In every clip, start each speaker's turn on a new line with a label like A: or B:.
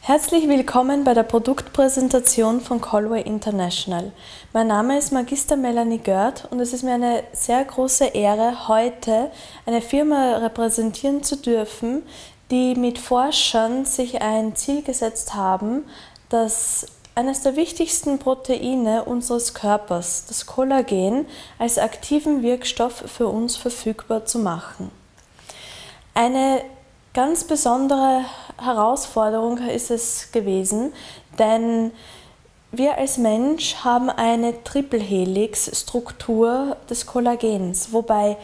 A: Herzlich willkommen bei der Produktpräsentation von Colway International. Mein Name ist Magister Melanie Görth und es ist mir eine sehr große Ehre, heute eine Firma repräsentieren zu dürfen, die mit Forschern sich ein Ziel gesetzt haben, dass eines der wichtigsten Proteine unseres Körpers, das Kollagen, als aktiven Wirkstoff für uns verfügbar zu machen. Eine ganz besondere Herausforderung ist es gewesen, denn wir als Mensch haben eine Triple-Helix-Struktur des Kollagens, wobei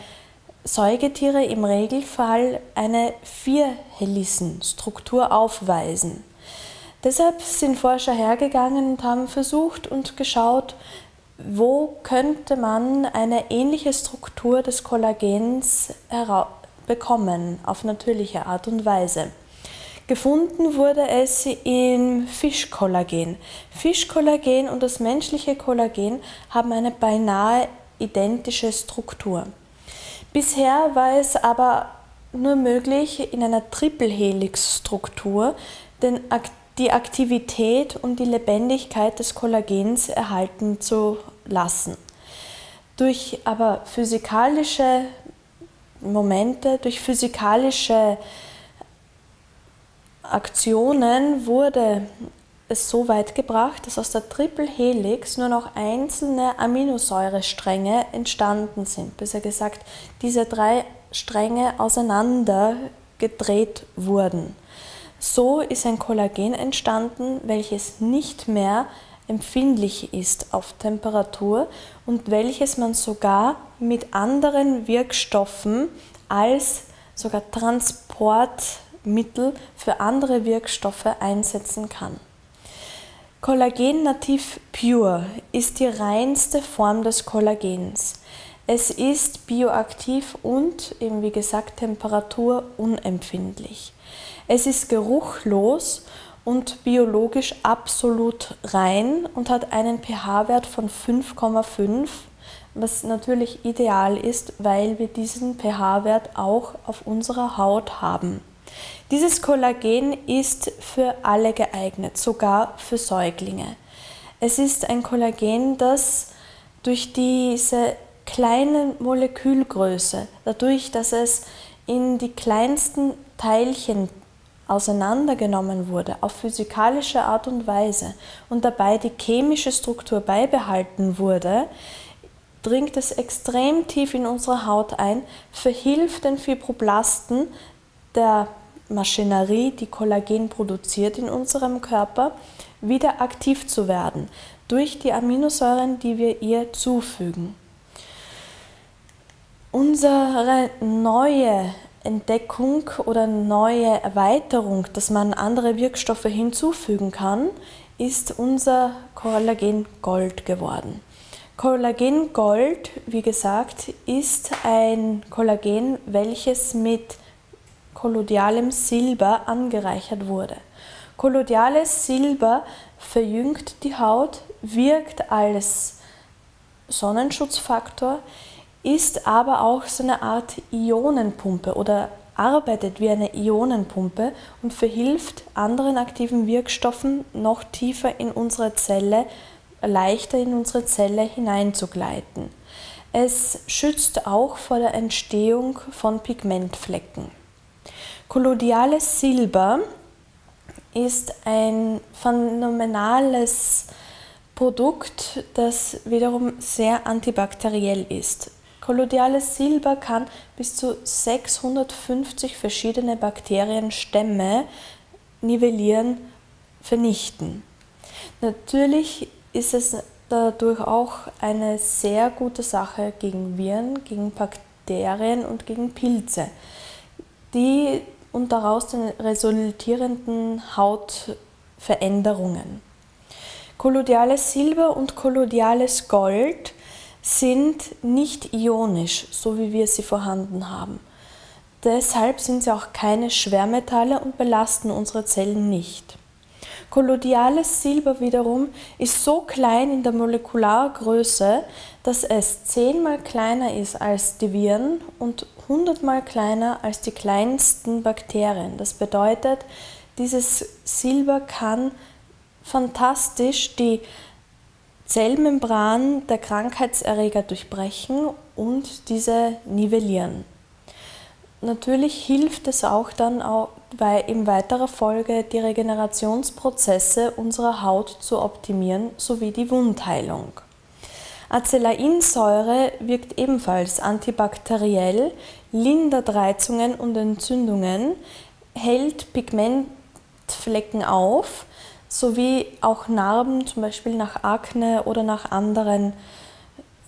A: Säugetiere im Regelfall eine Vier-Helizen-Struktur aufweisen. Deshalb sind Forscher hergegangen und haben versucht und geschaut, wo könnte man eine ähnliche Struktur des Kollagens bekommen auf natürliche Art und Weise. Gefunden wurde es im Fischkollagen. Fischkollagen und das menschliche Kollagen haben eine beinahe identische Struktur. Bisher war es aber nur möglich, in einer Triple-Helix-Struktur die Aktivität und die Lebendigkeit des Kollagens erhalten zu lassen. Durch aber physikalische Momente, durch physikalische Aktionen wurde es so weit gebracht, dass aus der Triple Helix nur noch einzelne Aminosäurestränge entstanden sind. Besser gesagt, diese drei Stränge auseinander gedreht wurden. So ist ein Kollagen entstanden, welches nicht mehr empfindlich ist auf Temperatur und welches man sogar mit anderen Wirkstoffen als sogar Transportmittel für andere Wirkstoffe einsetzen kann. Kollagen nativ pure ist die reinste Form des Kollagens. Es ist bioaktiv und, eben wie gesagt, temperaturunempfindlich. Es ist geruchlos und biologisch absolut rein und hat einen pH-Wert von 5,5, was natürlich ideal ist, weil wir diesen pH-Wert auch auf unserer Haut haben. Dieses Kollagen ist für alle geeignet, sogar für Säuglinge. Es ist ein Kollagen, das durch diese kleine Molekülgröße, dadurch, dass es in die kleinsten Teilchen auseinandergenommen wurde auf physikalische Art und Weise und dabei die chemische Struktur beibehalten wurde, dringt es extrem tief in unsere Haut ein, verhilft den Fibroblasten der Maschinerie, die Kollagen produziert in unserem Körper, wieder aktiv zu werden durch die Aminosäuren, die wir ihr zufügen. Unsere neue Entdeckung oder neue Erweiterung, dass man andere Wirkstoffe hinzufügen kann, ist unser Kollagen Gold geworden. Kollagen Gold, wie gesagt, ist ein Kollagen, welches mit kollodialem Silber angereichert wurde. Kollodiales Silber verjüngt die Haut, wirkt als Sonnenschutzfaktor, ist aber auch so eine Art Ionenpumpe oder arbeitet wie eine Ionenpumpe und verhilft anderen aktiven Wirkstoffen noch tiefer in unsere Zelle, leichter in unsere Zelle hineinzugleiten. Es schützt auch vor der Entstehung von Pigmentflecken. Kollodiales Silber ist ein phänomenales Produkt, das wiederum sehr antibakteriell ist. Kollodiales Silber kann bis zu 650 verschiedene Bakterienstämme nivellieren, vernichten. Natürlich ist es dadurch auch eine sehr gute Sache gegen Viren, gegen Bakterien und gegen Pilze, die und daraus den resultierenden Hautveränderungen. Kollodiales Silber und kollodiales Gold sind nicht ionisch, so wie wir sie vorhanden haben. Deshalb sind sie auch keine Schwermetalle und belasten unsere Zellen nicht. Kolloidales Silber wiederum ist so klein in der Molekulargröße, dass es zehnmal kleiner ist als die Viren und hundertmal kleiner als die kleinsten Bakterien. Das bedeutet, dieses Silber kann fantastisch die Zellmembran der Krankheitserreger durchbrechen und diese nivellieren. Natürlich hilft es auch dann auch bei in weiterer Folge die Regenerationsprozesse unserer Haut zu optimieren sowie die Wundheilung. Acelainsäure wirkt ebenfalls antibakteriell, lindert Reizungen und Entzündungen, hält Pigmentflecken auf sowie auch Narben, zum Beispiel nach Akne oder nach anderen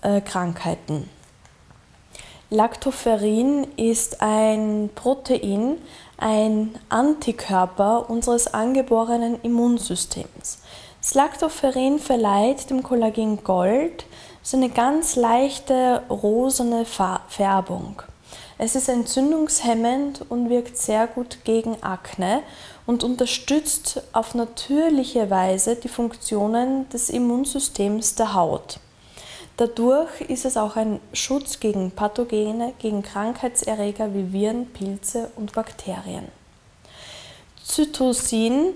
A: äh, Krankheiten. Lactoferrin ist ein Protein, ein Antikörper unseres angeborenen Immunsystems. Das Lactoferrin verleiht dem Kollagen Gold so eine ganz leichte rosene Färbung. Es ist entzündungshemmend und wirkt sehr gut gegen Akne und unterstützt auf natürliche Weise die Funktionen des Immunsystems der Haut. Dadurch ist es auch ein Schutz gegen Pathogene, gegen Krankheitserreger wie Viren, Pilze und Bakterien. Zytosin,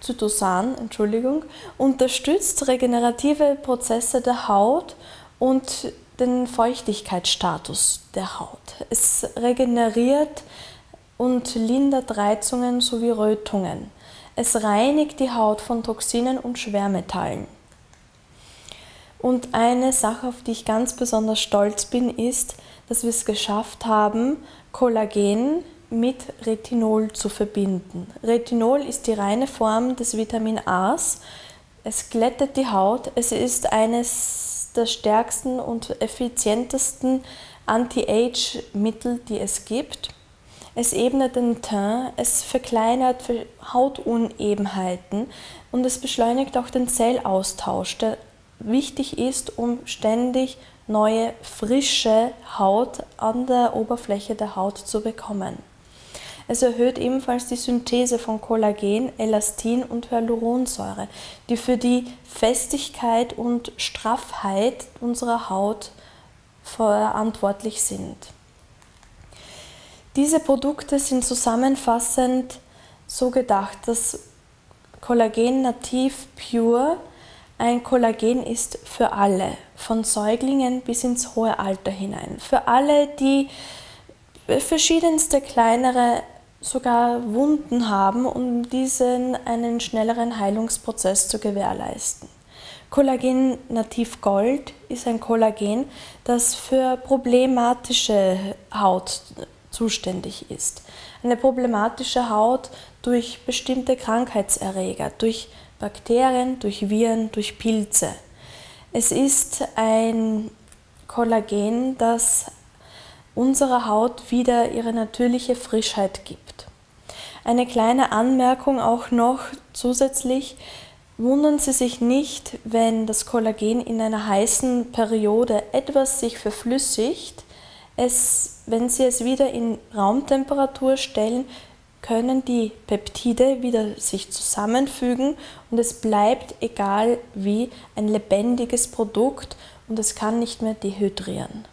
A: Zytosan, Entschuldigung, unterstützt regenerative Prozesse der Haut und den Feuchtigkeitsstatus der Haut. Es regeneriert und lindert Reizungen sowie Rötungen. Es reinigt die Haut von Toxinen und Schwermetallen. Und eine Sache, auf die ich ganz besonders stolz bin, ist, dass wir es geschafft haben, Kollagen mit Retinol zu verbinden. Retinol ist die reine Form des Vitamin A's. Es glättet die Haut. Es ist eines der stärksten und effizientesten Anti-Age-Mittel, die es gibt. Es ebnet den Teint, es verkleinert Hautunebenheiten und es beschleunigt auch den Zellaustausch, der wichtig ist, um ständig neue, frische Haut an der Oberfläche der Haut zu bekommen. Es erhöht ebenfalls die Synthese von Kollagen, Elastin und Hyaluronsäure, die für die Festigkeit und Straffheit unserer Haut verantwortlich sind. Diese Produkte sind zusammenfassend so gedacht, dass Kollagen nativ pure ein Kollagen ist für alle, von Säuglingen bis ins hohe Alter hinein. Für alle, die verschiedenste kleinere, sogar Wunden haben, um diesen einen schnelleren Heilungsprozess zu gewährleisten. Kollagen Nativ Gold ist ein Kollagen, das für problematische Haut zuständig ist. Eine problematische Haut durch bestimmte Krankheitserreger, durch Bakterien, durch Viren, durch Pilze. Es ist ein Kollagen, das unserer Haut wieder ihre natürliche Frischheit gibt. Eine kleine Anmerkung auch noch zusätzlich. Wundern Sie sich nicht, wenn das Kollagen in einer heißen Periode etwas sich verflüssigt. Es, wenn Sie es wieder in Raumtemperatur stellen, können die Peptide wieder sich zusammenfügen und es bleibt, egal wie, ein lebendiges Produkt und es kann nicht mehr dehydrieren.